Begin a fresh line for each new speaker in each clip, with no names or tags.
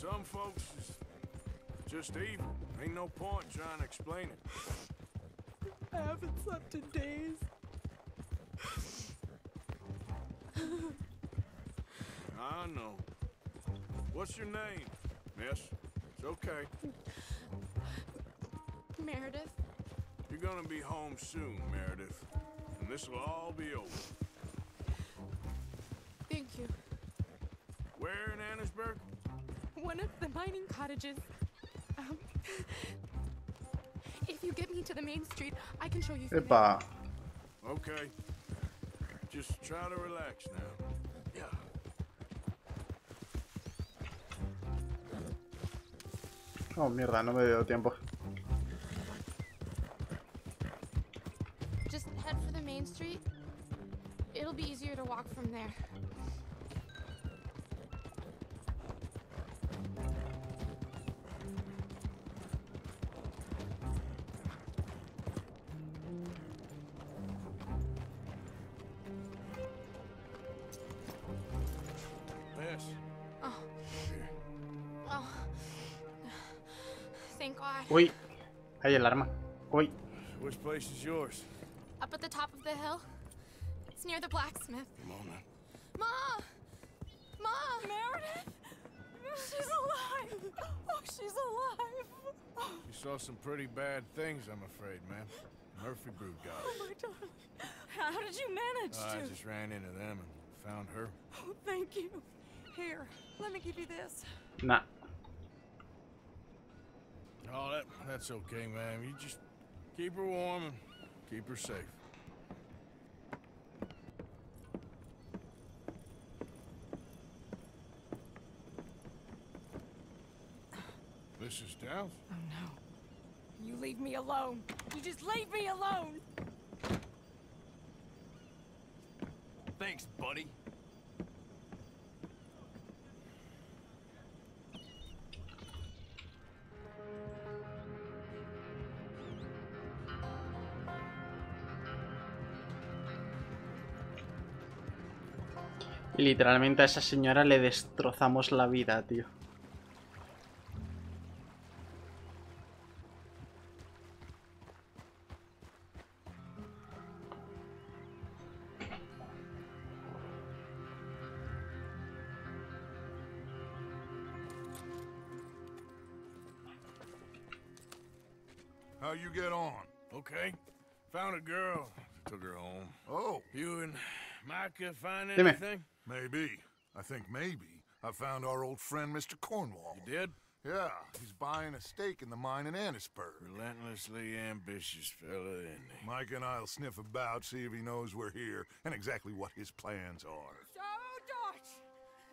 Some folks is just evil. Ain't no point trying to explain it.
I haven't slept in days.
I know. What's your name, miss? It's okay.
Meredith,
You're gonna be home soon, Meredith. And this will all be over.
thank you.
Where in Annesburg?
One of the mining cottages. Um, if you get me to the main street, I can show you. from there.
Epa.
Okay. Just try to relax now. Yeah.
Oh, mierda, no me dio tiempo.
Just head for the main street. It'll be easier to walk from there. Thank God.
Uy. Hay el arma. Uy.
Which place is yours?
Up at the top of the hill. It's near the blacksmith.
Come on now.
Mom! Mom! Meredith! She's alive! Oh, she's alive!
You saw some pretty bad things, I'm afraid, man. Murfree Brood got
Oh
it.
my darling. How did you manage
I just ran into them and found her.
Oh, thank you. Here, let me give you this.
Nah.
Oh, that that's okay, man. You just keep her warm and keep her safe. Mrs. Downes?
Oh no. You leave me alone. You just leave me alone.
Thanks, buddy.
Y literalmente a esa señora le destrozamos la vida, tío.
How you get on?
Okay. Found a girl. Took her home.
Oh,
You and Micah find
Dime.
anything?
Maybe. I think maybe. I found our old friend, Mr. Cornwall.
You did?
Yeah, he's buying a stake in the mine in Annesburg.
Relentlessly ambitious fella, isn't he?
Mike and I'll sniff about, see if he knows we're here, and exactly what his plans are.
So, Dutch,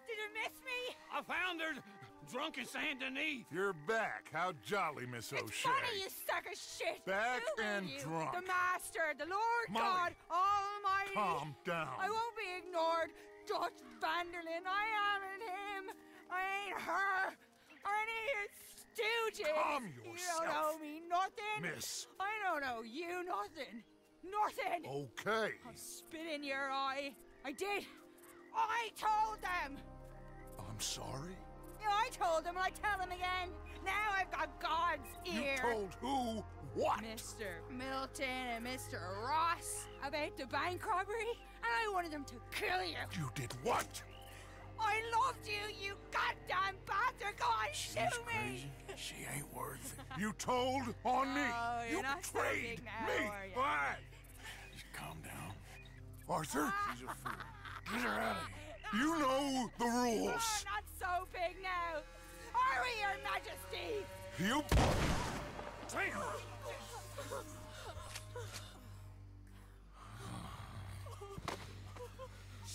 did you miss me?
I found her drunk in Saint Denis.
You're back. How jolly, Miss
It's
O'Shea.
funny, you sack of shit.
Back
Who
and
you?
drunk.
The Master, the Lord
Molly.
God Almighty.
Calm down.
I won't be ignored. Dutch van der Linde, I am in him. I ain't her. Of your stooges.
Calm
You don't
yourself.
owe me nothing.
Miss.
I don't owe you nothing. Nothing.
Okay.
I'll spit in your eye. I did. I told them.
I'm sorry.
Yeah, I told them, and I tell them again. Now I've got God's ear.
You told who what?
Mr. Milton and Mr. Ross about the bank robbery, I wanted them to kill you.
You did what?
I loved you, you goddamn bastard! Go on,
She's
shoot me!
crazy. She ain't worth it.
You told on me.
Oh, you're
you
so
betrayed
now,
me. Why?
Just calm down.
Arthur, ah.
She's a fool. Get her out of here.
you know the rules.
not so big now. Are we, Your Majesty?
You.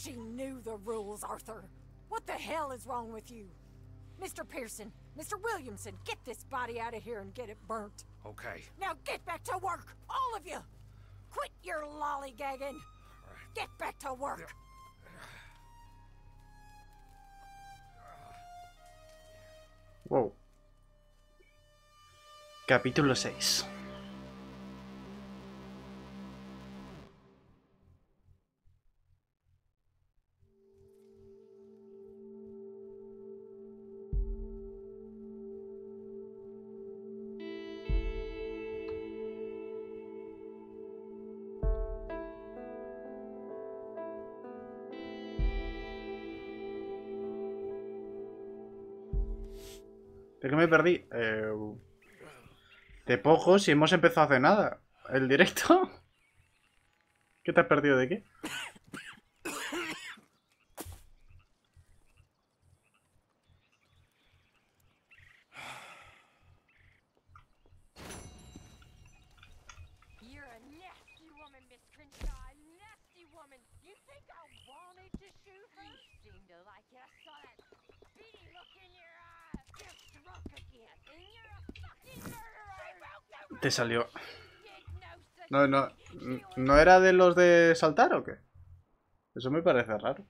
She knew the rules, Arthur. What the hell is wrong with you? Mr. Pearson, Mr. Williamson, get this body out of here and get it burnt.
Okay.
Now get back to work, all of you! Quit your lollygagging! Get back to work!
Wow. Capítulo 6. ¿De qué me perdí? Eh, de poco, si hemos empezado hace nada. ¿El directo? ¿Qué te has perdido de qué? Te salió.
No
No, ¿No era de los de saltar o qué? Eso me parece raro.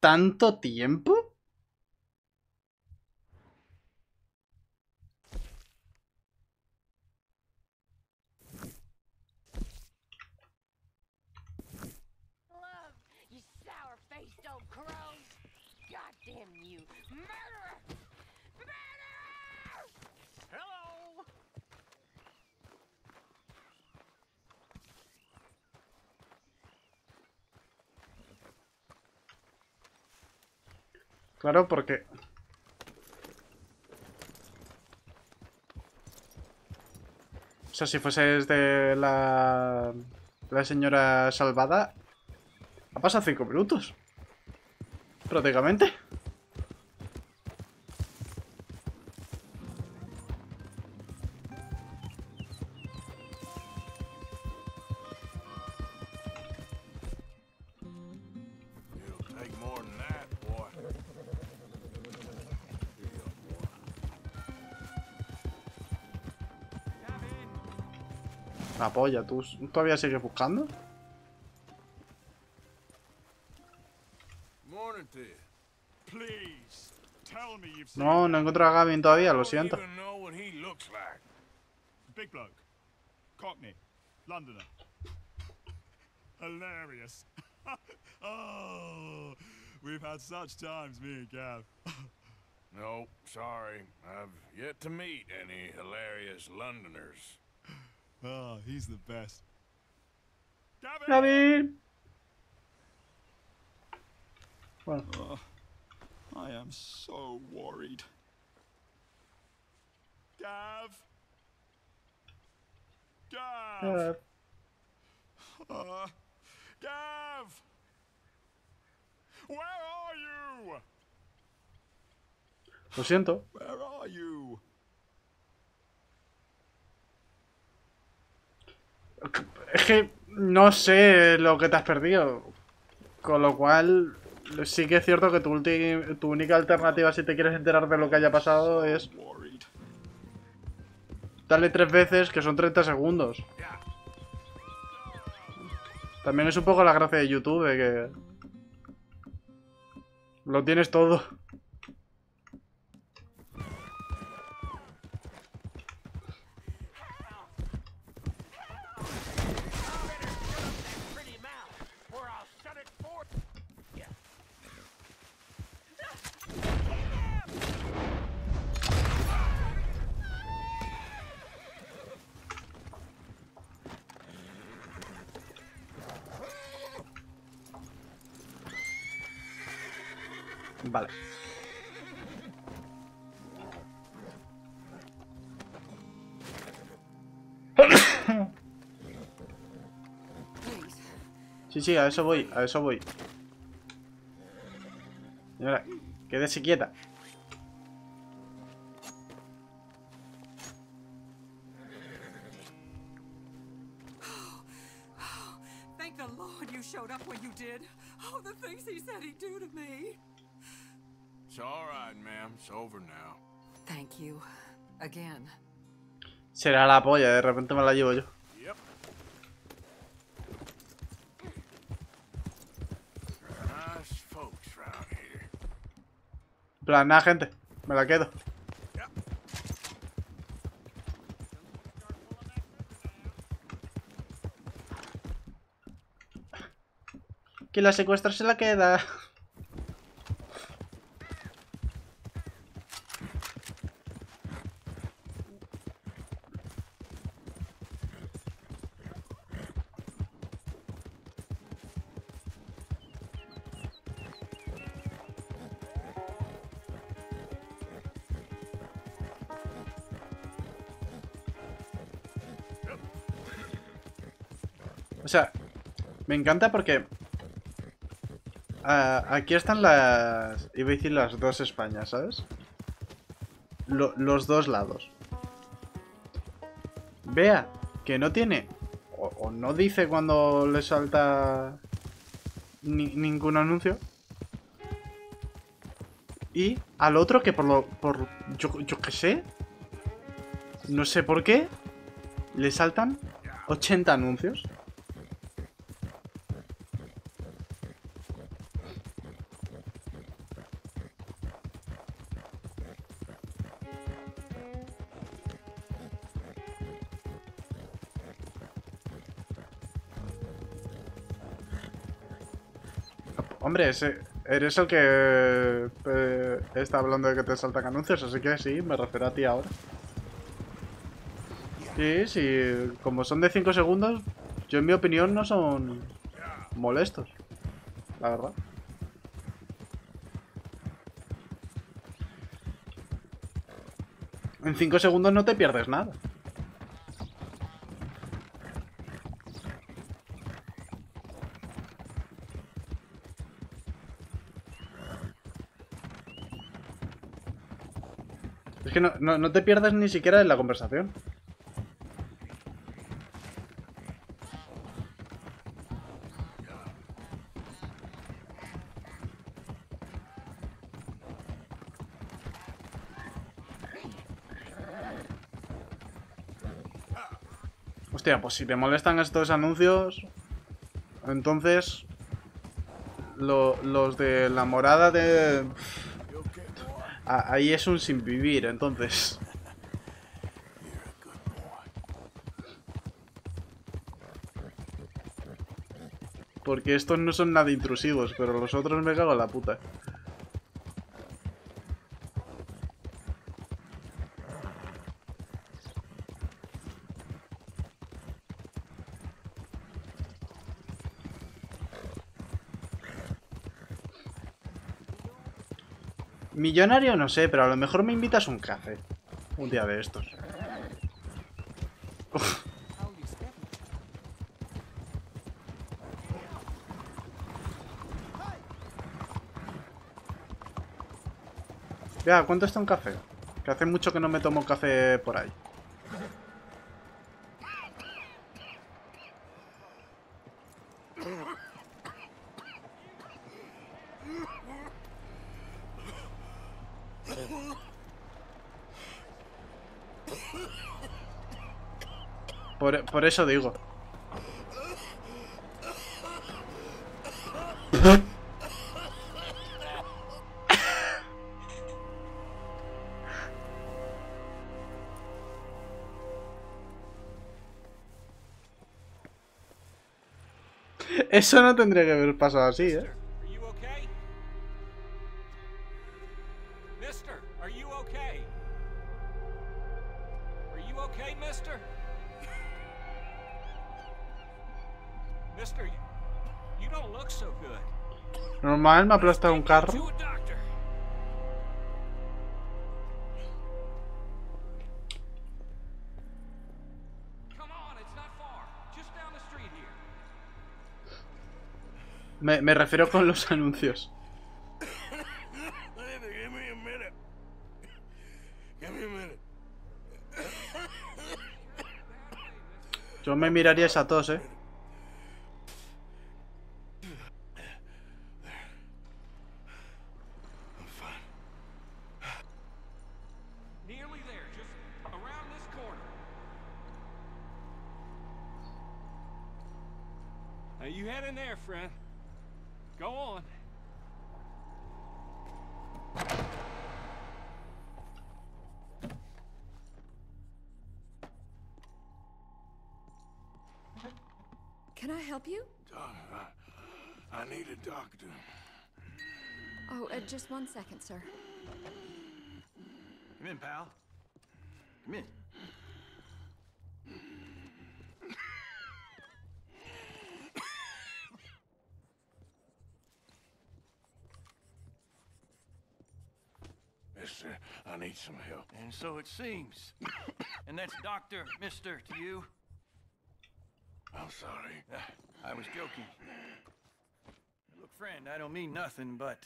¿Tanto tiempo?
Murderer! Murderer!
Hello!
Claro, porque... O sea, si fueses de la... La señora salvada... Ha pasado cinco minutos. Prácticamente. La polla, ¿tú todavía sigues buscando? No, no he encontrado a Gavin todavía, lo siento.
Hilarious. oh, we've had such times, me and Gav.
No, sorry. I've yet to meet any hilarious Londoners.
Oh, he's the best. Gavin!
Gavin. Bueno,
Oh, I am so worried. Gav! Gav!
eh,
Uh, Gav! Where are you?
lo siento.
Where are you?
Es que no sé lo que te has perdido. Con lo cual, sí que es cierto que tu, ulti- tu única alternativa si te quieres enterar de lo que haya pasado es darle tres veces, que son 30 segundos. También es un poco la gracia de YouTube, que... Lo tienes todo. Vale. Sí, sí, a eso voy, a eso voy. Señora, quédese quieta.
It's over now.
Thank you. Again.
Será la polla, de repente me la llevo yo.
Yep. Nice folks here.
Plan, nada, gente. Me la quedo. Que la secuestra se la queda. Me encanta porque... ah, aquí están las... Iba a decir las dos Españas, ¿sabes? Lo- los dos lados. Vea que no tiene... O, no dice cuando le salta... ni- ningún anuncio. Y al otro que por lo... Por, yo qué sé. No sé por qué. Le saltan 80 anuncios. Hombre, eres el que eh, está hablando de que te saltan anuncios, así que sí, me refiero a ti ahora. Sí, sí, como son de 5 segundos, yo en mi opinión no son molestos, la verdad. En 5 segundos no te pierdes nada. Es que no, no, no te pierdes ni siquiera en la conversación. Hostia, pues si te molestan estos anuncios, entonces lo- los de la morada de...
You okay, boy?
a- ahí es un sin vivir, entonces... Porque estos no son nada intrusivos, pero los otros me cago en la puta. Millonario no sé, pero a lo mejor me invitas un café. Un día de estos. Ya, ¿cuánto está un café? Que hace mucho que no me tomo café por ahí. Por, eso digo. Eso no tendría que haber pasado así, ¿eh? normal me aplasta un carro. Me, me refiero con los anuncios. Yo me mirarías a todos, eh.
Can I help you?
Doc, I, I need a doctor.
Oh, uh, just one second, sir.
Come in, pal. Come in.
Mister, I need some help.
And so it seems. and that's Doctor, Mister to you.
I'm sorry.
I was joking. Look, friend, I don't mean nothing, but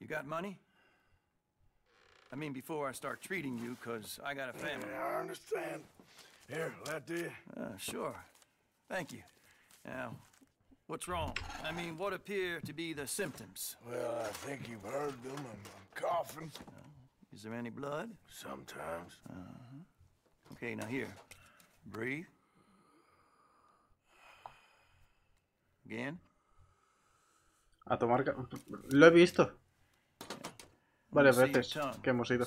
you got money? I mean, before I start treating you, because I got a family.
I understand. Here, that there.
Uh, sure. Thank you. Now, what's wrong? I mean, what appear to be the symptoms?
Well, I think you've heard them. I'm, I'm coughing.
Is there any blood?
Sometimes.
Okay, now here. Breathe. Again.
A tomar... Lo he visto. Varias veces que hemos ido.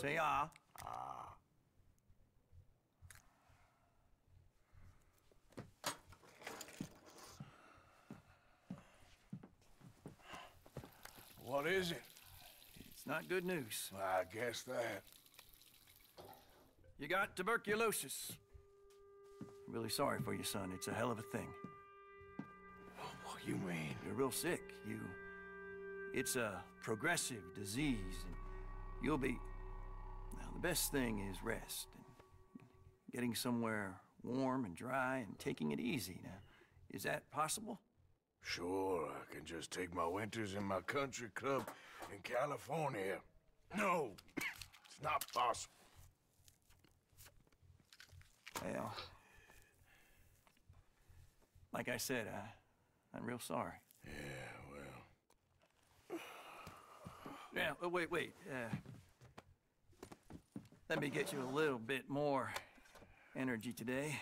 What is it?
It's not good news.
I guess that.
You got tuberculosis. Really sorry for you, son. It's a hell of a thing.
You mean?
You're real sick. You. It's a progressive disease, and you'll be. Now, the best thing is rest and getting somewhere warm and dry and taking it easy. Now, is that possible?
Sure, I can just take my winters in my country club in California. No, it's not possible.
Well, like I said, I, I'm real sorry.
Yeah, well.
Yeah, oh, wait, wait. Uh, let me get you a little bit more energy today.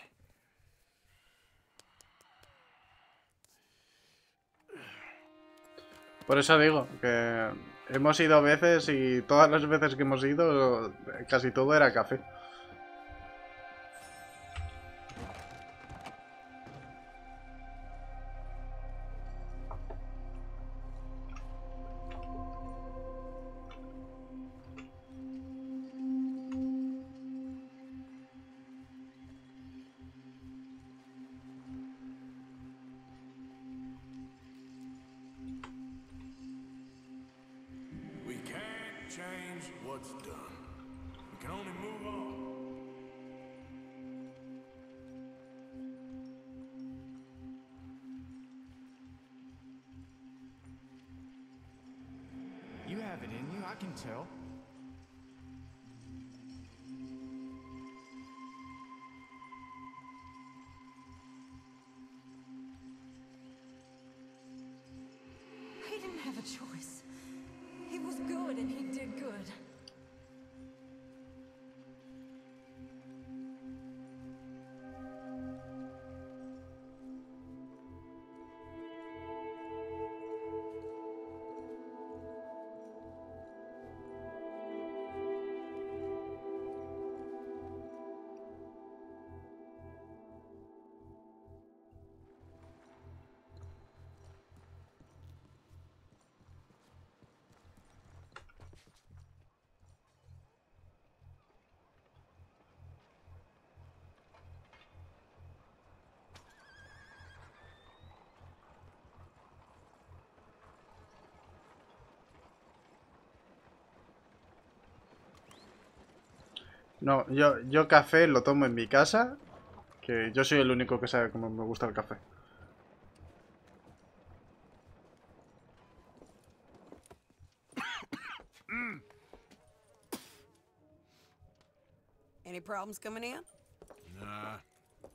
Por eso digo que hemos ido veces y todas las veces que hemos ido, casi todo era café.
Change what's done. We can only move on.
You have it in you, I can tell.
No, yo, yo café lo tomo en mi casa, que yo soy el único que sabe cómo me gusta el café.
Any problems coming in?
Nah.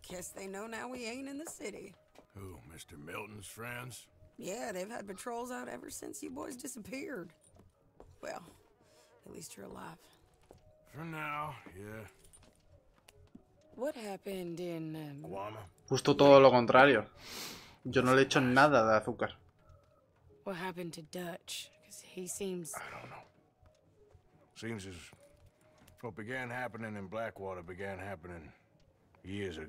Guess they know now we ain't in the city.
Who, Mr. Milton's friends?
Yeah, they've had patrols out ever since you boys disappeared. Well, at least you're alive.
For now, yeah.
What happened in um,
Guama?
Justo todo lo contrario. Yo no le echo nada de azúcar.
what happened to Dutch? Because he seems
I don't know. Seems as what began happening in Blackwater began happening years ago.